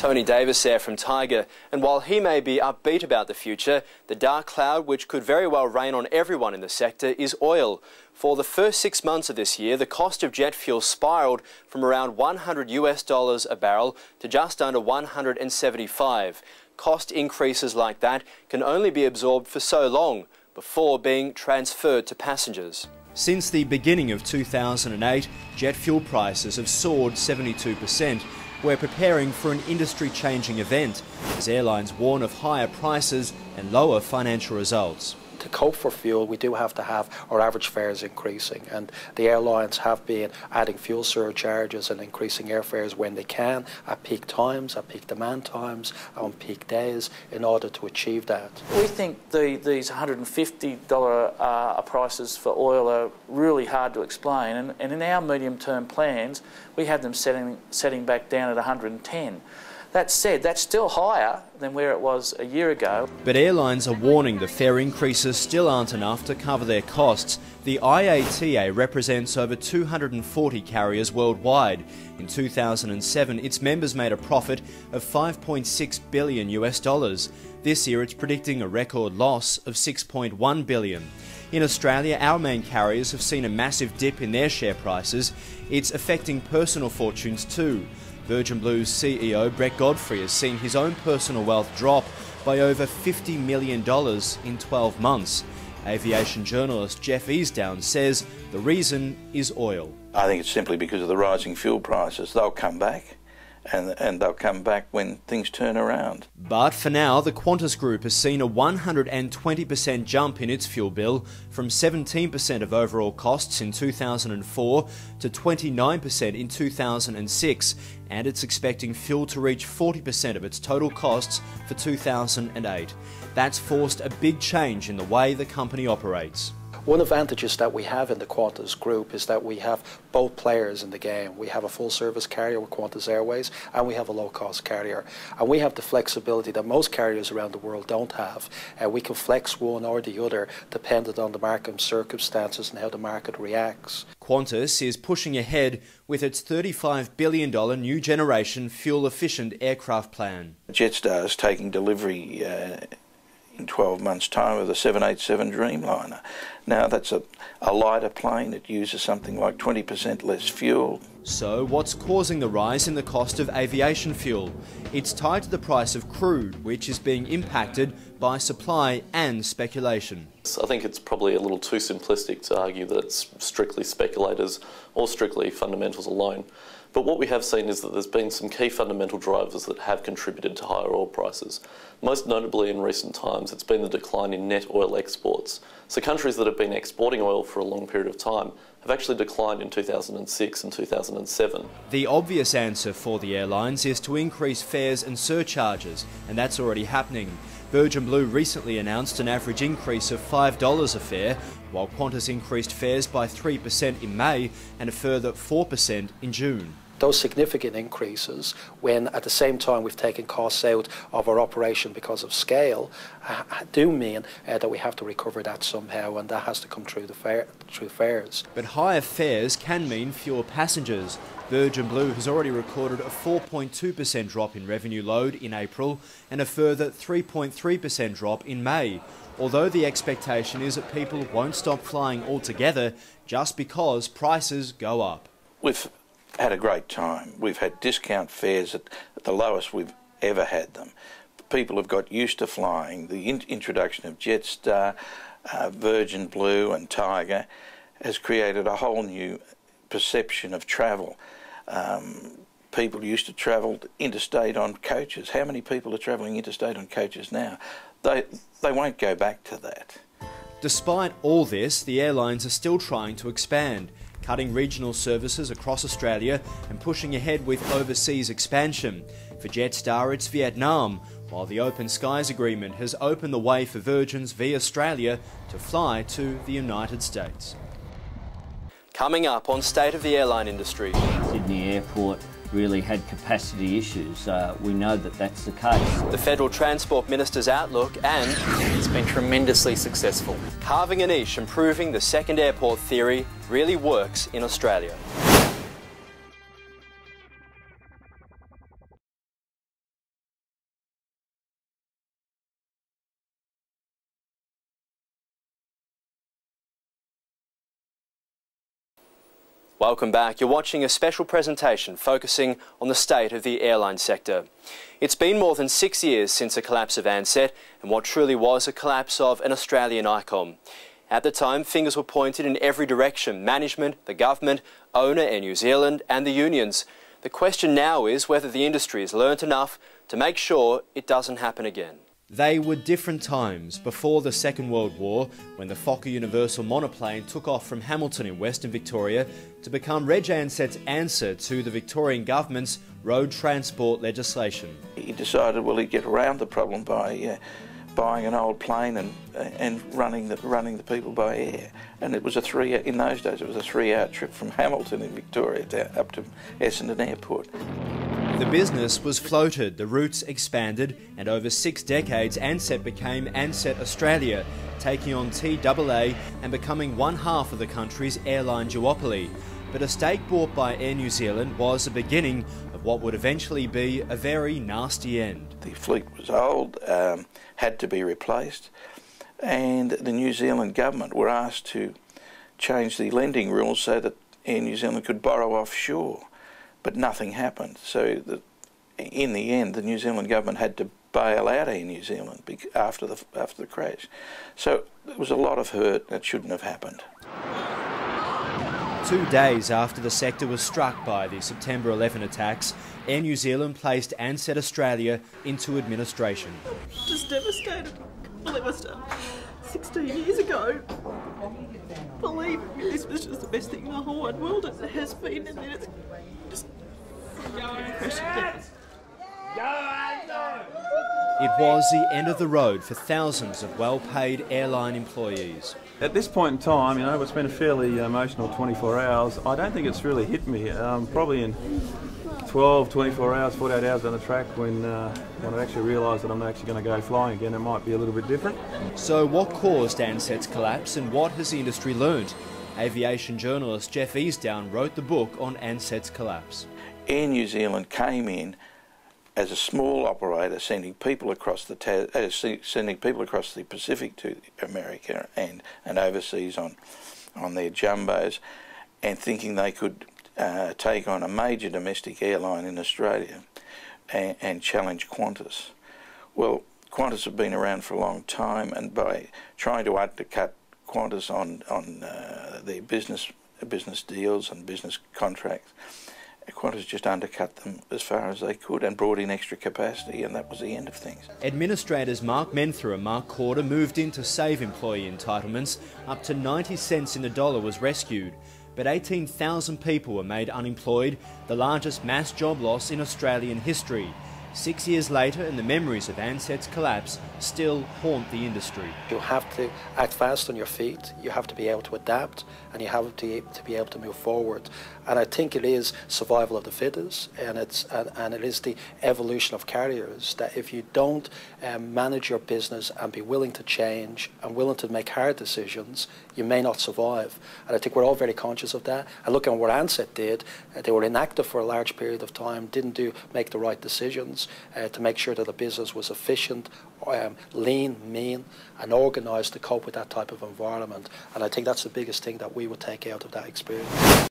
Tony Davis there from Tiger. And while he may be upbeat about the future, the dark cloud which could very well rain on everyone in the sector is oil. For the first six months of this year, the cost of jet fuel spiraled from around 100 US dollars a barrel to just under 175. Cost increases like that can only be absorbed for so long before being transferred to passengers. Since the beginning of 2008, jet fuel prices have soared 72%. We're preparing for an industry changing event as airlines warn of higher prices and lower financial results to cope for fuel, we do have to have our average fares increasing. And the airlines have been adding fuel surcharges and increasing airfares when they can at peak times, at peak demand times, on peak days in order to achieve that. We think the, these $150 uh, prices for oil are really hard to explain. And, and in our medium term plans, we have them setting, setting back down at 110. That said, that's still higher than where it was a year ago. But airlines are warning the fare increases still aren't enough to cover their costs. The IATA represents over 240 carriers worldwide. In 2007, its members made a profit of 5.6 billion US dollars. This year, it's predicting a record loss of 6.1 billion. In Australia, our main carriers have seen a massive dip in their share prices. It's affecting personal fortunes too. Virgin Blue's CEO Brett Godfrey has seen his own personal wealth drop by over $50 million in 12 months. Aviation journalist Geoff Easdown says the reason is oil. I think it's simply because of the rising fuel prices. They'll come back and, and they'll come back when things turn around. But for now, the Qantas Group has seen a 120% jump in its fuel bill from 17% of overall costs in 2004 to 29% in 2006, and it's expecting fuel to reach 40% of its total costs for 2008. That's forced a big change in the way the company operates. One advantages that we have in the Qantas group is that we have both players in the game. We have a full service carrier with Qantas Airways and we have a low cost carrier. And we have the flexibility that most carriers around the world don't have. Uh, we can flex one or the other depending on the market circumstances and how the market reacts. Qantas is pushing ahead with its $35 billion new generation fuel efficient aircraft plan. Jetstar is taking delivery uh, in 12 months' time of the 787 Dreamliner. Now, that's a, a lighter plane. It uses something like 20% less fuel. So, what's causing the rise in the cost of aviation fuel? It's tied to the price of crude, which is being impacted by supply and speculation. I think it's probably a little too simplistic to argue that it's strictly speculators or strictly fundamentals alone. But what we have seen is that there's been some key fundamental drivers that have contributed to higher oil prices. Most notably in recent times, it's been the decline in net oil exports. So countries that have been exporting oil for a long period of time have actually declined in 2006 and 2007. The obvious answer for the airlines is to increase fares and surcharges, and that's already happening. Virgin Blue recently announced an average increase of $5 a fare, while Qantas increased fares by 3% in May and a further 4% in June those significant increases, when at the same time we've taken costs out of our operation because of scale, uh, do mean uh, that we have to recover that somehow, and that has to come through the fare, through fares. But higher fares can mean fewer passengers. Virgin Blue has already recorded a 4.2% drop in revenue load in April and a further 3.3% drop in May, although the expectation is that people won't stop flying altogether just because prices go up. We've had a great time. We've had discount fares at, the lowest we've ever had them. People have got used to flying. The in introduction of Jetstar, uh, Virgin Blue, and Tiger has created a whole new perception of travel. Um, people used to travel interstate on coaches. How many people are travelling interstate on coaches now? They, they won't go back to that. Despite all this, the airlines are still trying to expand, cutting regional services across Australia and pushing ahead with overseas expansion. For Jetstar, it's Vietnam, while the Open Skies Agreement has opened the way for Virgin's V Australia to fly to the United States. Coming up on State of the Airline Industry. Sydney Airport really had capacity issues. Uh, we know that that's the case. The Federal Transport Minister's outlook and it's been tremendously successful. Carving a niche and proving the second airport theory really works in Australia. Welcome back. You're watching a special presentation focusing on the state of the airline sector. It's been more than six years since the collapse of Ansett and what truly was a collapse of an Australian icon. At the time, fingers were pointed in every direction management, the government, owner Air New Zealand, and the unions. The question now is whether the industry has learnt enough to make sure it doesn't happen again. They were different times before the Second World War when the Fokker Universal monoplane took off from Hamilton in Western Victoria to become Reg Ansett's answer to the Victorian government's road transport legislation. He decided, well, he'd get around the problem by uh, buying an old plane and and running the running the people by air. And it was a three in those days. It was a three-hour trip from Hamilton in Victoria to, up to Essendon Airport. The business was floated, the routes expanded, and over six decades, Ansett became Ansett Australia, taking on TAA and becoming one half of the country's airline duopoly. But a stake bought by Air New Zealand was the beginning of what would eventually be a very nasty end. The fleet was old, um, had to be replaced, and the New Zealand government were asked to change the lending rules so that Air New Zealand could borrow offshore but nothing happened. So the, in the end, the New Zealand government had to bail out Air New Zealand after the after the crash. So there was a lot of hurt that shouldn't have happened. Two days after the sector was struck by the September 11 attacks, Air New Zealand placed Ansett Australia into administration. Just devastated. Believe us, 16 years ago. Believe me, this was just the best thing in the whole wide world. It has been, and then it's just it was the end of the road for thousands of well-paid airline employees. At this point in time, you know, it's been a fairly emotional 24 hours. I don't think it's really hit me. Um, probably in 12, 24 hours, 48 hours on the track when, uh, when I actually realised that I'm actually going to go flying again, it might be a little bit different. So what caused Ansett's collapse and what has the industry learned? Aviation journalist Geoff Easdown wrote the book on Ansett's collapse. Air New Zealand came in as a small operator, sending people across the uh, sending people across the Pacific to America and and overseas on on their jumbos, and thinking they could uh, take on a major domestic airline in Australia and, and challenge Qantas. Well, Qantas have been around for a long time, and by trying to undercut Qantas on on uh, their business business deals and business contracts. Qantas just undercut them as far as they could and brought in extra capacity, and that was the end of things. Administrators Mark Mentha and Mark Korda moved in to save employee entitlements. Up to 90 cents in the dollar was rescued, but 18,000 people were made unemployed, the largest mass job loss in Australian history. Six years later, and the memories of Ansett's collapse still haunt the industry. You have to act fast on your feet, you have to be able to adapt, and you have to, be able to move forward. And I think it is survival of the fittest, and, it's, and, and it is the evolution of carriers that if you don't um, manage your business and be willing to change and willing to make hard decisions, you may not survive. And I think we're all very conscious of that. And looking at what Ansett did, they were inactive for a large period of time, didn't do make the right decisions uh, to make sure that the business was efficient, um, lean, mean, and organised to cope with that type of environment. And I think that's the biggest thing that we would take out of that experience.